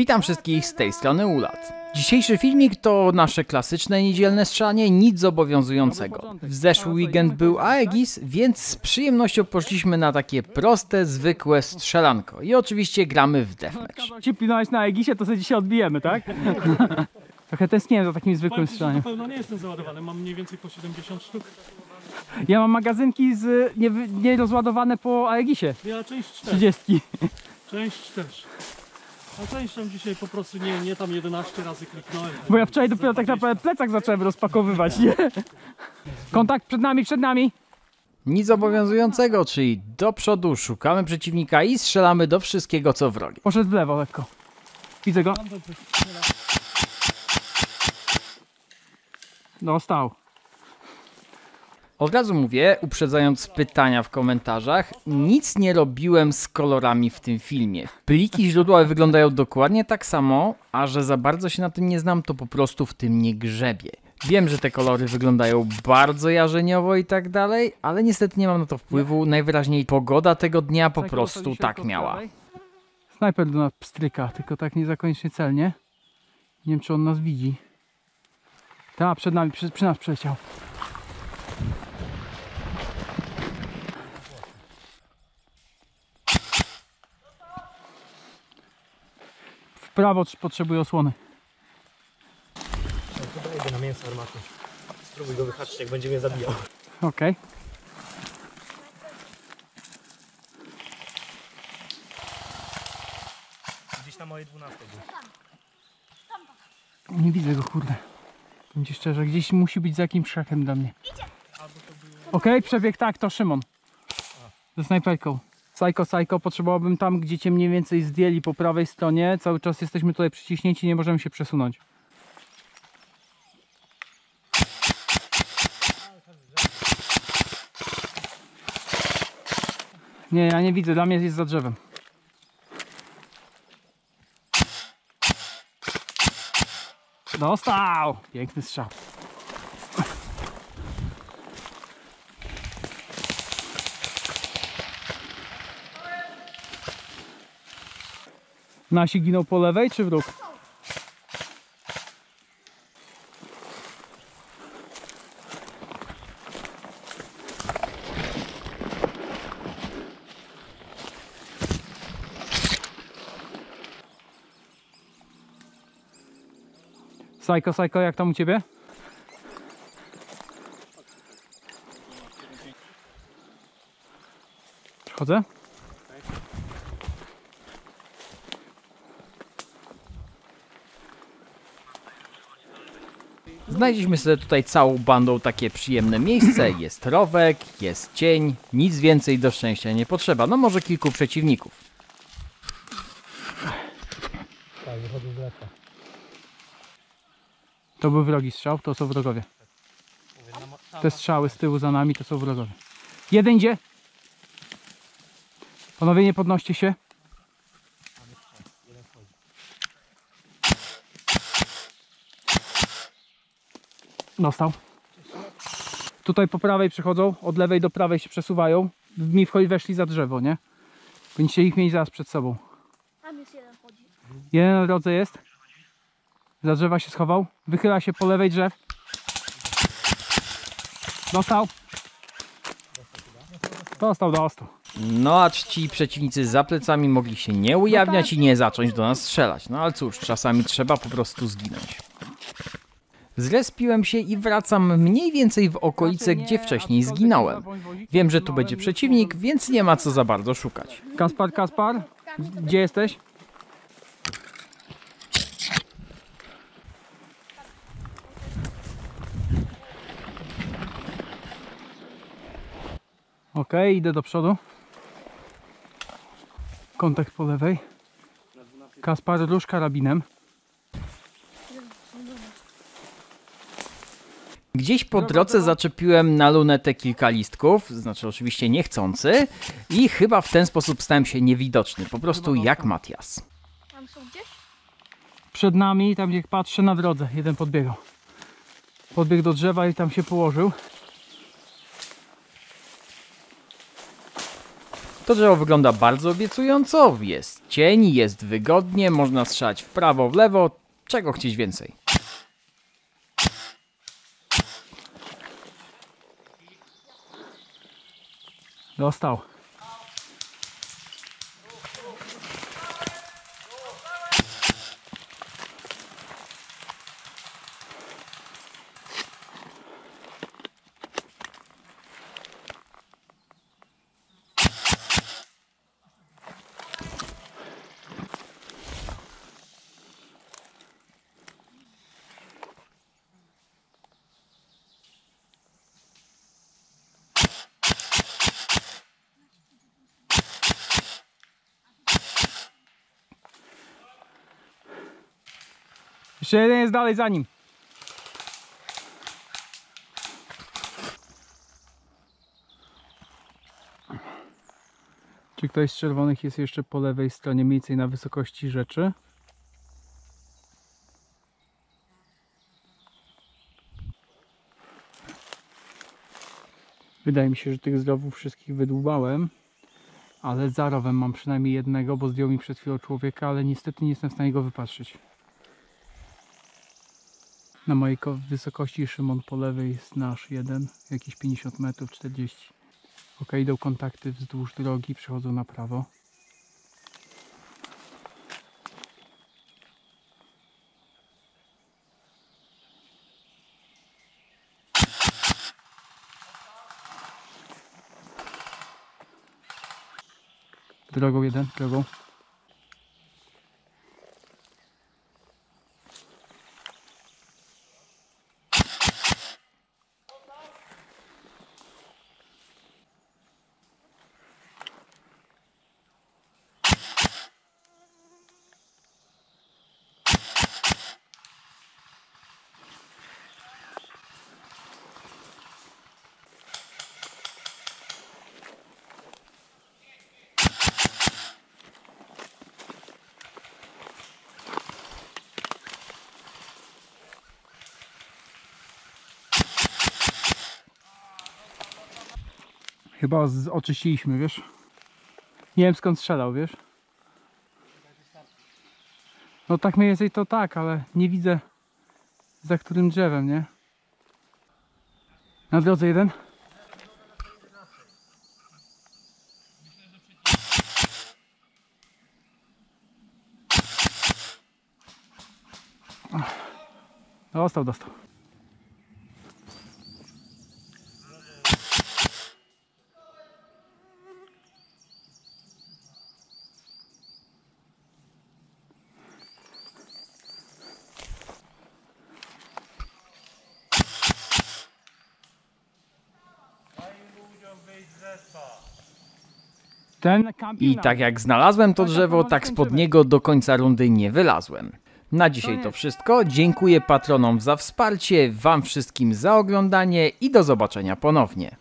Witam wszystkich z tej strony Ulat. Dzisiejszy filmik to nasze klasyczne niedzielne strzelanie, nic zobowiązującego. W zeszły weekend był Aegis, więc z przyjemnością poszliśmy na takie proste, zwykłe strzelanko. I oczywiście gramy w deathmatch. Ci pilnować na Egisie, to sobie dzisiaj odbijemy, tak? Trochę tęskniłem za takim zwykłym że na strzelaniem. pewno nie jestem załadowany, mam mniej więcej po 70 sztuk. Ja mam magazynki z nie, nie rozładowane po Aegisie. Ja część też, 30. część też. A częścią dzisiaj po prostu nie, nie tam 11 razy kliknąłem. Bo ja wczoraj dopiero tak naprawdę plecak zacząłem rozpakowywać, nie? Kontakt przed nami, przed nami. Nic zobowiązującego, czyli do przodu szukamy przeciwnika i strzelamy do wszystkiego co wrogie. Poszedł w lewo lekko. Widzę go. Dostał. Od razu mówię, uprzedzając pytania w komentarzach, nic nie robiłem z kolorami w tym filmie. Pliki źródła wyglądają dokładnie tak samo, a że za bardzo się na tym nie znam, to po prostu w tym nie grzebię. Wiem, że te kolory wyglądają bardzo jarzeniowo i tak dalej, ale niestety nie mam na to wpływu. Najwyraźniej pogoda tego dnia po prostu tak miała. Snajper do nas pstryka, tylko tak niezakoniecznie celnie. Nie wiem, czy on nas widzi. Ta, przed nami, przy, przy nas przeleciał. Prawo trz- potrzebuje osłony. Chyba jedę na mięso armatne. Spróbuj go wyhaczyć, jak będzie mnie zabijał. Okej. Gdzieś na mojej 12 był. Nie widzę go, kurde. Powiem ci szczerze, gdzieś musi być za jakimś szachem dla mnie. Okej, przebieg tak, to Szymon. Ze snajperką. Psycho, psycho, potrzebowałbym tam, gdzie cię mniej więcej zdjęli po prawej stronie. Cały czas jesteśmy tutaj przyciśnięci, nie możemy się przesunąć. Nie, ja nie widzę, dla mnie jest za drzewem. Dostał! Piękny strzał. Nasi giną po lewej czy wróg? Sajko, Sajko, jak tam u Ciebie? Przechodzę. Znaleźliśmy sobie tutaj całą bandą takie przyjemne miejsce. Jest rowek, jest cień, nic więcej do szczęścia nie potrzeba. No może kilku przeciwników. Tak, z. To był wrogi strzał, to są wrogowie. Te strzały z tyłu za nami to są wrogowie. Jeden idzie. Panowie, nie podnoście się. Dostał. Tutaj po prawej przychodzą, od lewej do prawej się przesuwają. Mi wchodzi, weszli za drzewo, nie? Powinniście ich mieć zaraz przed sobą. Tam jest jeden chodzi. Jeden na drodze jest. Za drzewa się schował. Wychyla się po lewej drzew. Dostał. Dostał, dostał. No a ci przeciwnicy za plecami mogli się nie ujawniać i nie zacząć do nas strzelać. No ale cóż, czasami trzeba po prostu zginąć. Zrespiłem się i wracam mniej więcej w okolice, gdzie wcześniej zginąłem. Wiem, że tu będzie przeciwnik, więc nie ma co za bardzo szukać. Kaspar, Kaspar, gdzie jesteś? Okej, idę do przodu. Kontakt po lewej. Kaspar, rusz karabinem. Gdzieś po drodze zaczepiłem na lunetę kilka listków, znaczy oczywiście niechcący, i chyba w ten sposób stałem się niewidoczny, po prostu jak Matias. Tam są gdzieś? Przed nami, tam gdzie patrzę na drodze, jeden podbiegał. Podbiegł do drzewa i tam się położył. To drzewo wygląda bardzo obiecująco, jest cień, jest wygodnie, można strzelać w prawo, w lewo, czego chcieć więcej. Dostał. Jeszcze jeden jest dalej za nim. Czy ktoś z czerwonych jest jeszcze po lewej stronie, mniej więcej na wysokości rzeczy? Wydaje mi się, że tych zdrowów wszystkich wydłubałem, ale za rowem mam przynajmniej jednego, bo zdjął mi przed chwilą człowieka, ale niestety nie jestem w stanie go wypatrzyć. Na mojej ko- wysokości Szymon po lewej jest nasz jeden, jakieś 50 metrów, 40. Ok, idą kontakty wzdłuż drogi, przechodzą na prawo. Drogą jeden, drogą. Chyba z- oczyściliśmy, wiesz? Nie wiem skąd strzelał, wiesz? No tak mniej więcej to tak, ale nie widzę za którym drzewem, nie? Na drodze jeden. Dostał, dostał. I tak jak znalazłem to Tak, drzewo, tak spod niego do końca rundy nie wylazłem. Na dzisiaj to wszystko. Dziękuję patronom za wsparcie, Wam wszystkim za oglądanie i do zobaczenia ponownie.